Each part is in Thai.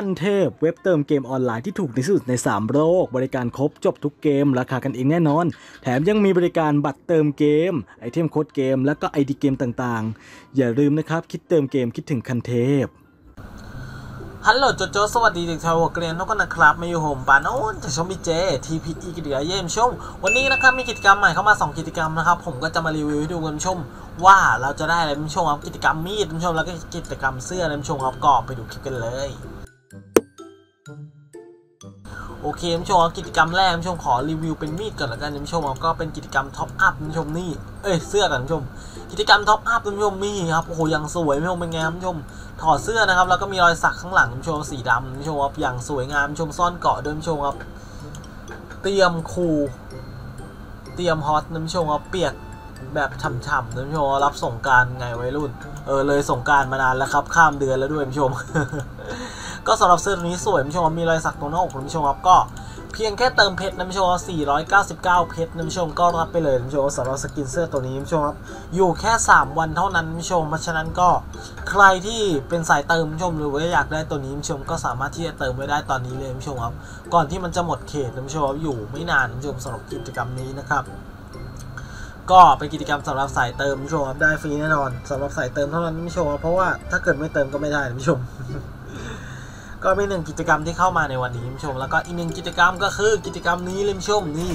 พันเทพ เว็บเติมเกมออนไลน์ที่ถูกที่สุดใน 3 โลก บริการครบจบทุกเกม ราคากันเองแน่นอน แถมยังมีบริการบัตรเติมเกม ไอเทมโค้ดเกม แล้วก็ไอดีเกมต่างๆ อย่าลืมนะครับคิดเติมเกมคิดถึงคันเทพฮัลโหลโจโจสวัสดีเด็กชาวหัวเกรียนทุกคนนะครับ มาอยู่โฮมปานโอ้นจะชมพีเจทีพีอีกิจกรรมเยี่ยมชม วันนี้นะครับมีกิจกรรมใหม่เข้ามา 2 กิจกรรมนะครับ ผมก็จะมารีวิวให้ดูกันชม ว่าเราจะได้อะไรชมครับกิจกรรมมีดชมแล้วก็กิจกรรมเสื้อชมครับก็ไปดูคลิปกันเลย โอเคคุณผู้ชมครับกิจกรรมแรกคุณผู้ชมขอรีวิวเป็นมีดก่อนละกันคุณผู้ชมครับก็เป็นกิจกรรม top up คุณผู้ชมนี่เอ้ยเสื้อกันคุณผู้ชม กิจกรรม top up คุณผู้ชมมีครับโอ้โหยังสวยคุณผู้ชมเป็นไงครับคุณผู้ชมถอดเสื้อนะครับแล้วก็มีรอยสักข้างหลังคุณผู้ชมสีดำคุณผู้ชมครับอย่างสวยงามคุณผู้ชมซ่อนเกาะด้วยคุณผู้ชมครับ เตรียม cool เตรียม hot คุณผู้ชมครับเปียกแบบฉ่ำๆคุณผู้ชมรับสงกรานต์ไงวัยรุ่น เออเลยสงกรานต์มานานแล้วครับข้ามเดือนแล้วด้วยคุณผู้ชม ก็สำหรับเสื้อตัวนี้สวยคุณผู้ชมมีรอยสักตรงหน้าอกคุณผู้ชมครับก็เพียงแค่เติมเพชรนะผู้ชม499 เพชรนะผู้ชมก็รับไปเลยนะผู้ชมสำหรับสกินเสื้อตัวนี้นะผู้ชมครับอยู่แค่ 3 วันเท่านั้นผู้ชมเพราะฉะนั้นก็ใครที่เป็นสายเติมผู้ชมหรือว่าอยากได้ตัวนี้ผู้ชมก็สามารถที่จะเติมไว้ได้ตอนนี้เลยผู้ชมครับก่อนที่มันจะหมดเขตนะผู้ชมอยู่ไม่นานผู้ชมสำหรับกิจกรรมนี้นะครับก็เป็นกิจกรรมสำหรับสายเติมผู้ชมครับได้ฟรีแน่นอนสำหรับสายเติมเท่านั้นผู้ชมครับเพราะว่าถ้าเกิดไม่เติมก็ไม่ได้ผู้ชม ก็เป็นหนึ่งกิจกรรมที่เข้ามาในวันนี้ผู้ชม แล้วก็อีกหนึ่งกิจกรรมก็คือกิจกรรมนี้เลยผู้ชมนี่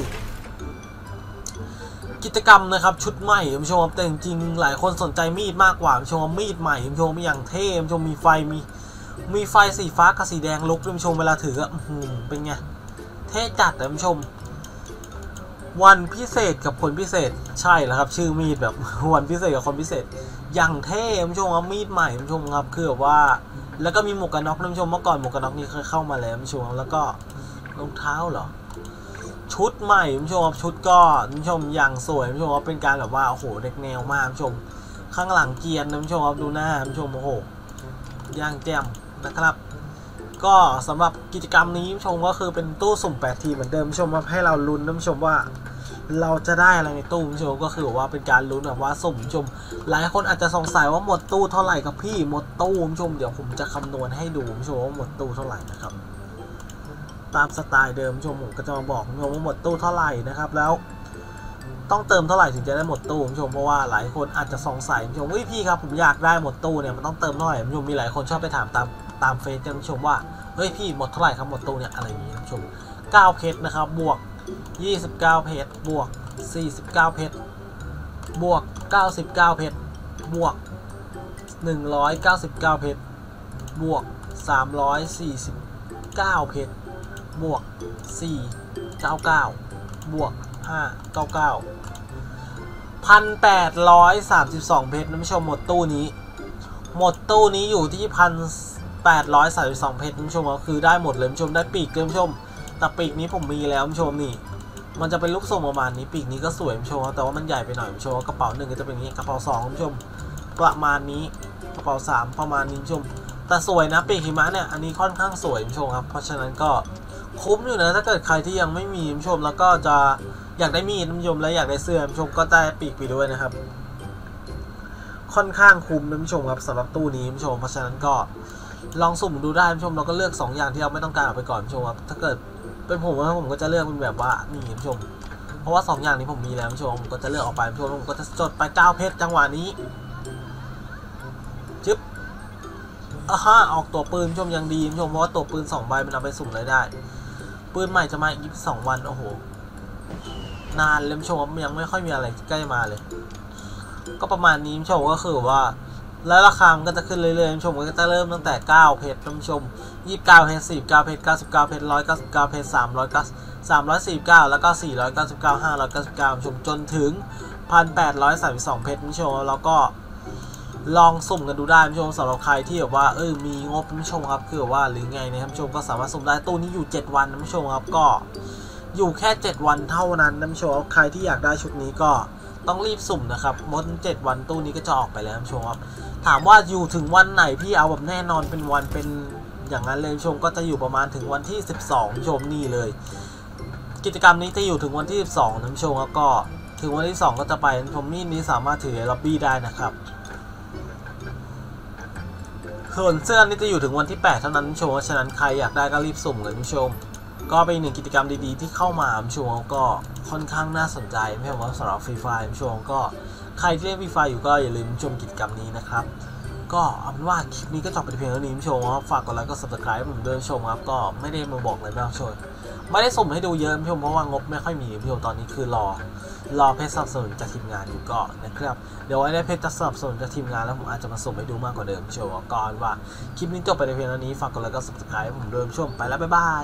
กิจกรรมนะครับชุดใหม่ผู้ชมแต่จริงๆหลายคนสนใจมีดมากกว่าผู้ชมมีดใหม่ผู้ชมมีอย่างเท่ผู้ชมมีไฟมีมีไฟสีฟ้ากับสีแดงลุกผู้ชมเวลาถืออืมเป็นไงเท่จัดแต่ผู้ชม วันพิเศษกับคนพิเศษใช่แล้วครับ ชื่อมีดแบบวันพิเศษกับคนพิเศษ อย่างเท่ผู้ชมมีดใหม่ผู้ชมครับคือแบบว่า แล้วก็มีหมวกกันน็อกนผู้ชมเมื่อก่อนหมวกกันน็อกนี่เคยเข้ามาแล้วนผู้ชมแล้วก็รองเท้าเหรอ ชุดใหม่นผู้ชมชุดก็นผู้ชมอย่างสวยนผู้ชมว่าเป็นการแบบว่าโอ้โหเด็กแนวมากนผู้ชม ข้างหลังเกียร์นผู้ชมครับดูหน้านผู้ชมโอ้โหย่างแจ่มนะครับก็สำหรับกิจกรรมนี้นผู้ชมก็คือเป็นตู้สุ่ม 8 ทีเหมือนเดิมนผู้ชมมาให้เราลุ้นนผู้ชมว่า เราจะได้อะไรในตู้ผู้ชมก็คือว่าเป็นการลุ้นแบบว่าสุ่มชม หลายคนอาจจะสงสัยว่าหมดตู้เท่าไหร่ครับพี่หมดตู้ผู้ชมเดี๋ยวผมจะคำนวณให้ดูผู้ชมว่าหมดตู้เท่าไหร่นะครับ ตามสไตล์เดิมผู้ชมผมก็จะมาบอกผู้ชมว่าหมดตู้เท่าไหร่นะครับแล้วต้องเติมเท่าไหร่ถึงจะได้หมดตู้ผู้ชมเพราะว่าหลายคนอาจจะสงสัยผู้ชมว่าพี่ครับผมอยากได้หมดตู้เนี่ยมันต้องเติมเท่าไหร่ผู้ชมมีหลายคนชอบไปถามตามตามเฟซกันผู้ชมว่าเฮ้ยพี่หมดเท่าไหร่ครับหมดตู้เนี่ยอะไรอย่างนี้ผู้ชม9เพชรนะครับบวก 29 เพชรบวก 49 เพชรบวก 99 เพชรบวก 199 เพชรบวก 349 เพชรบวก 499 บวก 599 1,832 เพชรนะผู้ชมหมดตู้นี้ หมดตู้นี้อยู่ที่1,832 เพชรนะผู้ชมก็คือได้หมดเลยผู้ชมได้ปีกเลยผู้ชมแต่ปีกนี้ผมมีแล้วผู้ชมนี่ มันจะเป็นลูกทรงประมาณนี้ปีกนี้ก็สวยผู้ชมแต่ว่ามันใหญ่ไปหน่อยผู้ชมกระเป๋าหนึ่งก็จะเป็นอย่างนี้กระเป๋าสองผู้ชมประมาณนี้กระเป๋าสามประมาณนี้ผู้ชม แต่สวยนะปีกหิมะเนี่ยอันนี้ค่อนข้างสวยผู้ชมครับเพราะฉะนั้นก็คุ้มอยู่นะถ้าเกิดใครที่ยังไม่มีผู้ชม แล้วก็จะอยากได้มีดผู้ชมและอยากได้เสื้อผู้ชมก็ได้ปีกไปด้วยนะครับ ค่อนข้างคุ้มนะผู้ชมครับสำหรับตู้นี้ผู้ชม เพราะฉะนั้นก็ลองสุ่มดูได้ผู้ชมเราก็เลือก 2 อย่างที่เราไม่ต้องการออกไปก่อนผู้ชมครับถ้าเกิด เป็นผมนะผมก็จะเลือกเป็นแบบว่านี่ผู้ชม เพราะว่า 2 อย่างนี้ผมมีแล้วผู้ชมผมก็จะเลือกออกไปผู้ชมผมก็จะจดไป9เพชรจังหวะนี้จึ๊บอ่าฮะออกตัวปืนผู้ชมยังดีผู้ชมเพราะว่าตัวปืน2ใบมันเอาไปสุ่มเลยได้ ปืนใหม่จะมาอีก2วันโอ้โหนานเลยผู้ชมยังไม่ค่อยมีอะไรใกล้มาเลย ก็ประมาณนี้ผู้ชมก็คือว่า แล้วราคามันก็จะขึ้นเรื่อยๆผู้ชมก็จะเริ่มตั้งแต่ 9 เพชรผู้ชม 29 เพชร49 เพชร99 เพชร199 เพชร300 349 แล้วก็ 499 599ชมจนถึง 1,832 เพชรผู้ชมแล้วก็ลองสุ่มกันดูได้ผู้ชมสำหรับใครที่แบบว่าเออมีงบผู้ชมครับคือว่าหรือไงนะครับผู้ชมก็สามารถสุ่มได้ตู้นี้อยู่ 7 วันนะผู้ชมครับก็อยู่แค่ 7 วันเท่านั้นนะผู้ชมใครที่อยากได้ชุดนี้ก็ ต้องรีบสุ่มนะครับมด7วันตู้นี้ก็จะออกไปแล้วชมครับถามว่าอยู่ถึงวันไหนพี่เอาแบบแน่นอนเป็นวันเป็นอย่างนั้นเลยชมก็จะอยู่ประมาณถึงวันที่ 12ชมนี่เลย กิจกรรมนี้จะอยู่ถึงวันที่ 12นะชมแล้วก็ถึงวันที่ 2 ก็จะไปชมนี่นี้สามารถถือล็อบบี้ได้นะครับส่วนเสื้อนี่จะอยู่ถึงวันที่ 8 เท่านั้นชมเพราะฉะนั้นใครอยากได้ก็รีบสุ่มเลยชม ก็เป็นหนึ่งกิจกรรมดีๆ ที่เข้ามาคุณผู้ชมก็ค่อนข้างน่าสนใจไม่ใช่ว่าสำหรับ Free Fire คุณผู้ชมก็ใครที่เล่น Free Fire อยู่ก็อย่าลืมชมกิจกรรมนี้นะครับ ก็เอาเป็นว่าคลิปนี้ก็จบไปเพียงเท่านี้ผู้ชมครับฝากกดไลค์กด subscribe ผมด้วยชมครับก็ไม่ได้มาบอกเลยไม่ต้องช่วยไม่ได้สุ่มให้ดูเยอะผู้ชมเพราะว่างบไม่ค่อยมีผู้ชมตอนนี้คือรอรอเพชรสนับสนุนจากทีมงานอยู่ก่อนนะครับเดี๋ยวไว้ได้เพชรสนับสนุนจากทีมงานแล้วผมอาจจะมาสุ่มให้ดูมากกว่าเดิมผู้ชมก่อนว่าคลิปนี้จบไปในเพียงเท่านี้ฝากกดไลค์กด subscribe ผมด้วยผู้ชมไปแล้วบ๊ายบาย